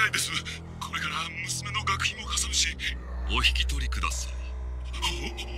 願いです。これから娘の学費もかさむしお引き取りください。